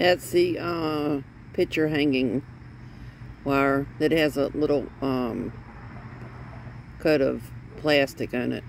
That's the uh, picture hanging wire that has a little um, cut of plastic on it.